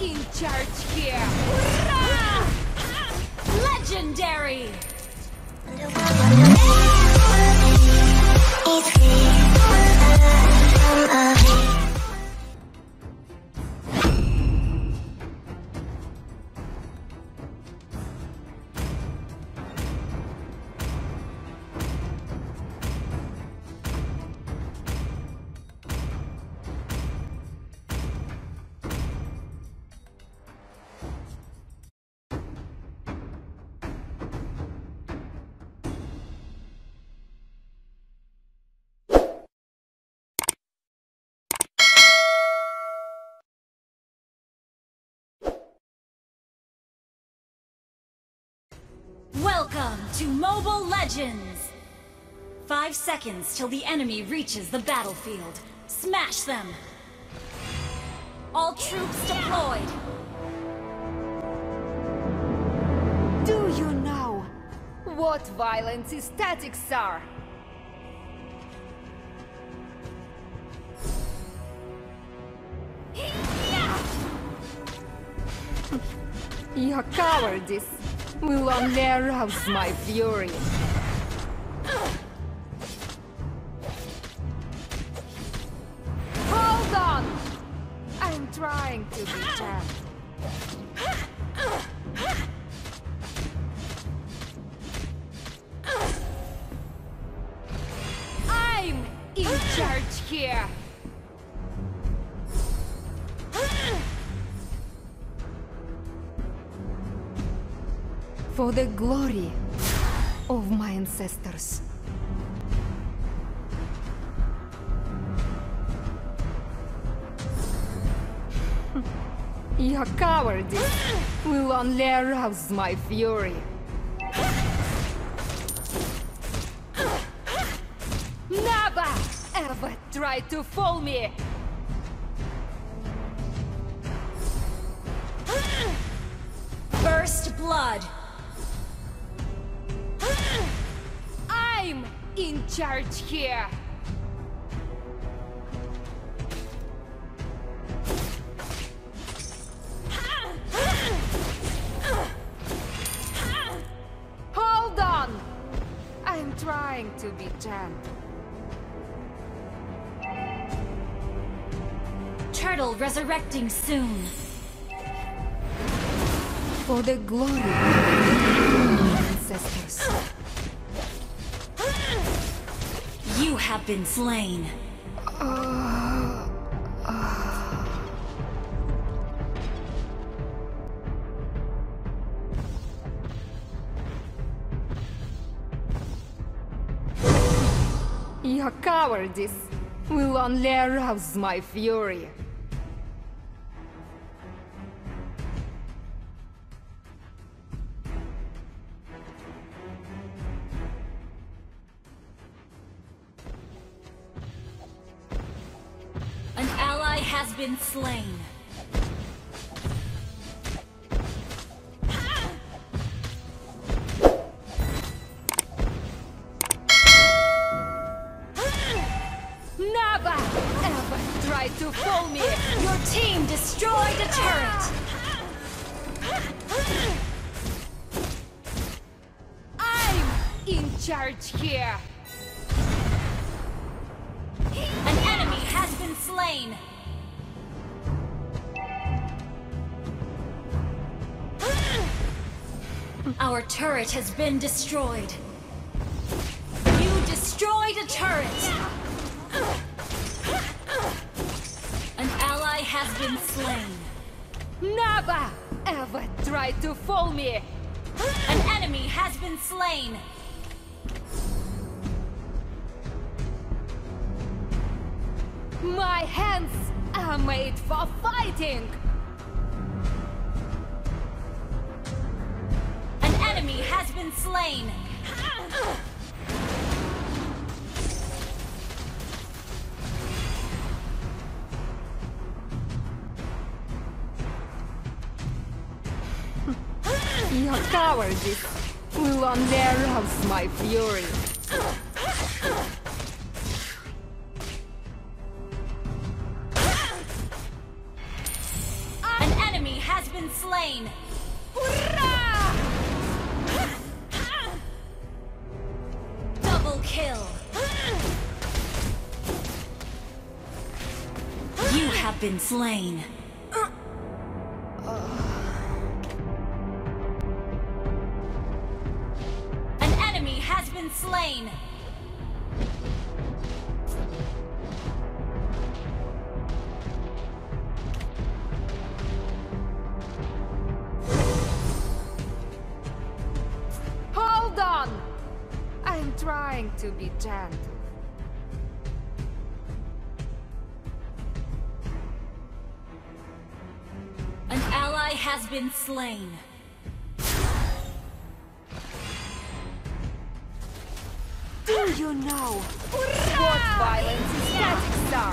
in charge here! Legendary! Welcome to Mobile Legends! Five seconds till the enemy reaches the battlefield. Smash them! All troops deployed! Do you know what violence statics are? Your cowardice will only arouse my fury. Hold on! I'm trying to be. For the glory of my ancestors. Your cowardice will only arouse my fury. Never ever try to fool me! First Blood! I'm in charge here! Hold on! I'm trying to be gentle. Turtle resurrecting soon. For the glory of ancestors. You have been slain. Your cowardice will only arouse my fury. Has been slain. Never ever try to fool me! Your team destroyed a turret. I'm in charge here! An enemy has been slain. Our turret has been destroyed. You destroyed a turret. An ally has been slain. Never ever try to fool me! An enemy has been slain. My hands are made for fighting! Been slain. Your cowardice will arouse my fury. You have been slain. An enemy has been slain. Trying to be gentle. An ally has been slain. Do you know what violence is static star?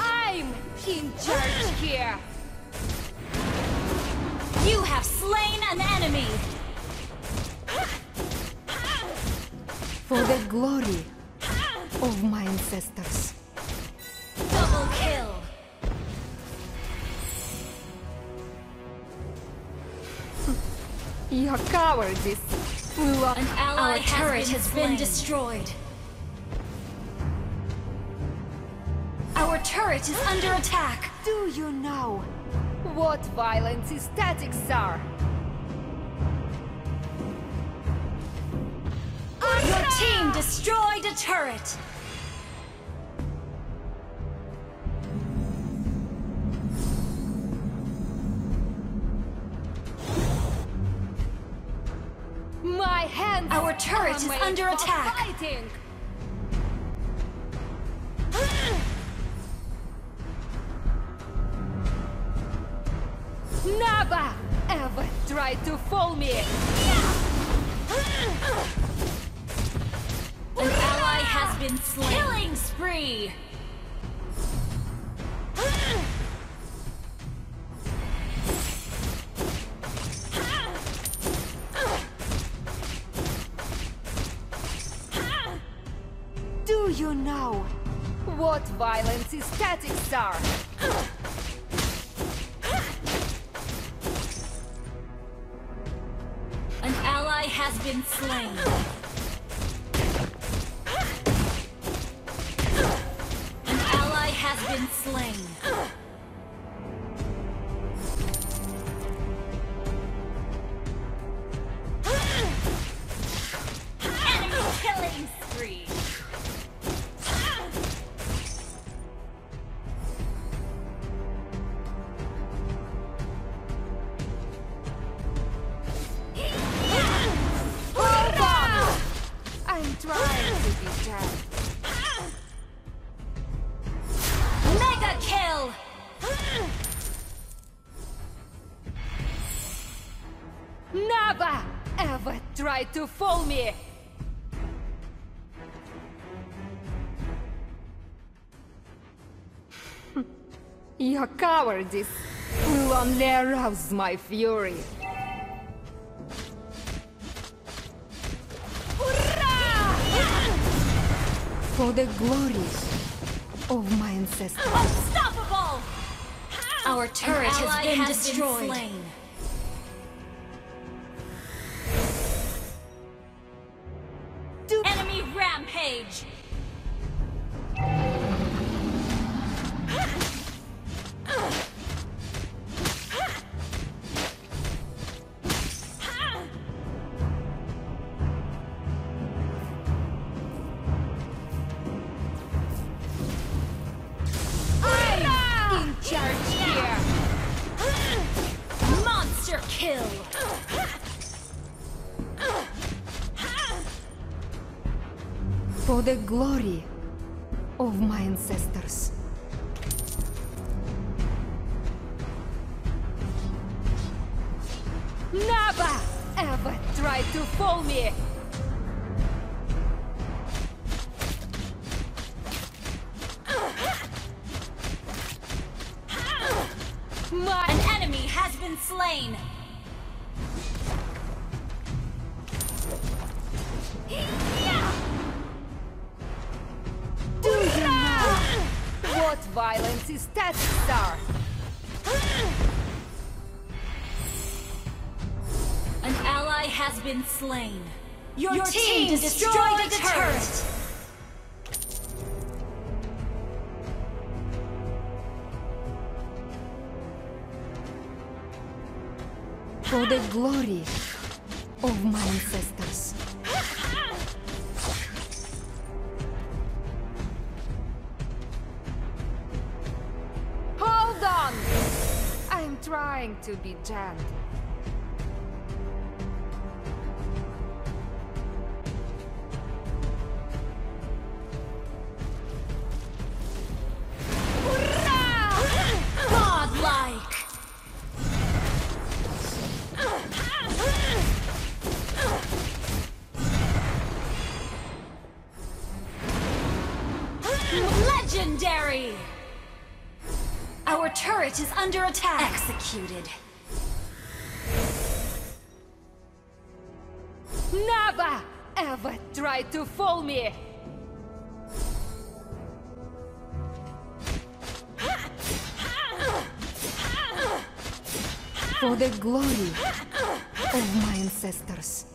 I'm in charge here. You have slain an enemy. For the glory of my ancestors. Double kill. Your cowardice will An ally Our has turret been has been destroyed. Our turret is under attack. Do you know what violence is statics are? Your team destroyed a turret. My hands Our turret is under attack. Fighting. Never ever try to fool me. An ally has been slain. Killing spree. Do you know what violence is statics are? Been slain. Never ever try to fool me! Your cowardice will only arouse my fury. For the glory of my ancestors. Unstoppable. Our turret has been has been here! Monster kill. For the glory of my ancestors. Never ever try to fool me! My An enemy has been slain. Is Static Star? An ally has been slain. Your, Your team, team destroyed, destroyed turret. turret. For the glory of my ancestors. Trying to be gentle. Turret is under attack. Executed. Never ever try to fool me! For the glory of my ancestors.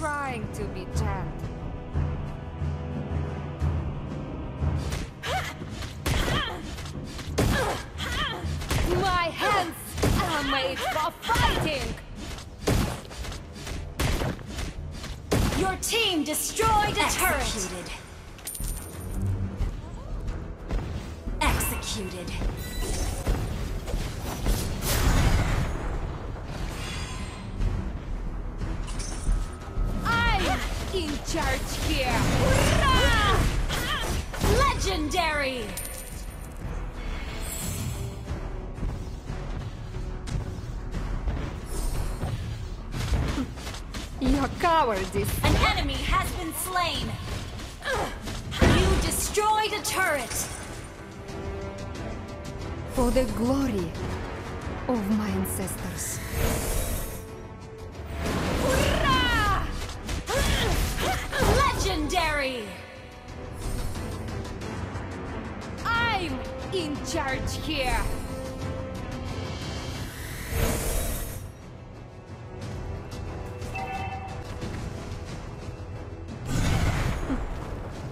Trying to be gentle. My hands are made for fighting! Your team destroyed a turret. Executed. Charge here! Legendary. Your cowardice! An enemy has been slain. You destroyed a turret. For the glory of my ancestors. Charge here!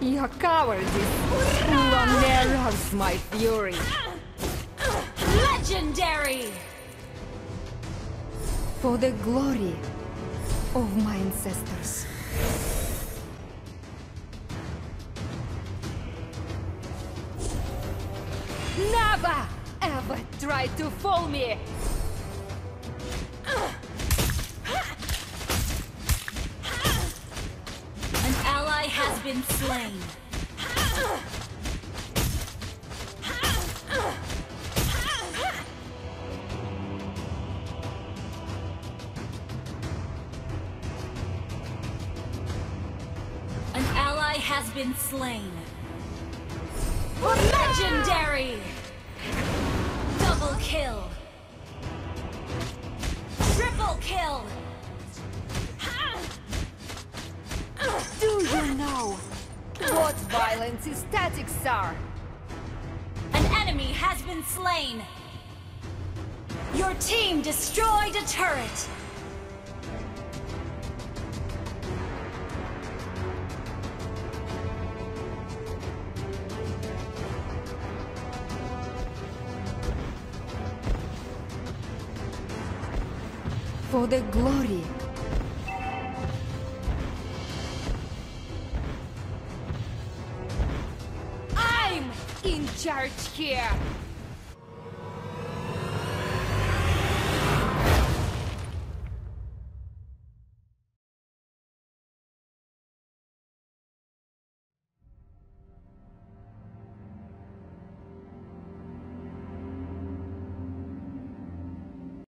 Your cowardice only arouses my fury. Legendary. For the glory of my ancestors. Never ever try to fool me! An ally has been slain. An ally has been slain. Legendary! Double kill! Triple kill! Do you know what violence is statics are? An enemy has been slain! Your team destroyed a turret! The glory I'm in charge here!